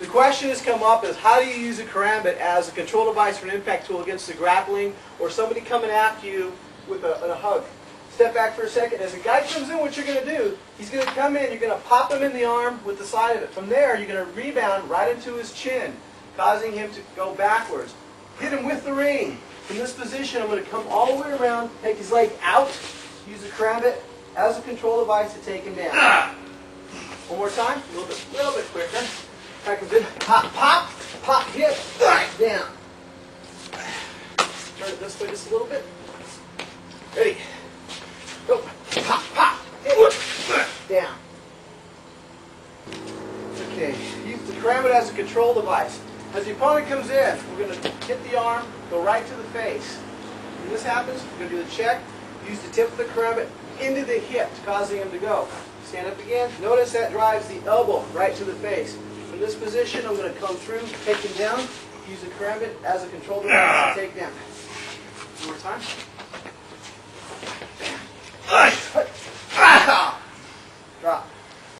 The question has come up is how do you use a karambit as a control device for an impact tool against the grappling or somebody coming after you with a, a hug? Step back for a second. As a guy comes in, what you're going to do, he's going to come in, you're going to pop him in the arm with the side of it. From there, you're going to rebound right into his chin, causing him to go backwards. Hit him with the ring. From this position, I'm going to come all the way around, take his leg out, use the karambit as a control device to take him down. One more time, a little bit, little bit quicker. Pop, pop, pop, hit, right down. Turn it this way just a little bit. Ready. Go. Pop, pop, hit, down. Okay, use the karambit as a control device. As the opponent comes in, we're going to hit the arm, go right to the face. When this happens, we're going to do the check, use the tip of the karambit into the hip, causing him to go. Stand up again. Notice that drives the elbow right to the face. From this position, I'm going to come through, take him down, use the karambit as a control device to take down. One more time.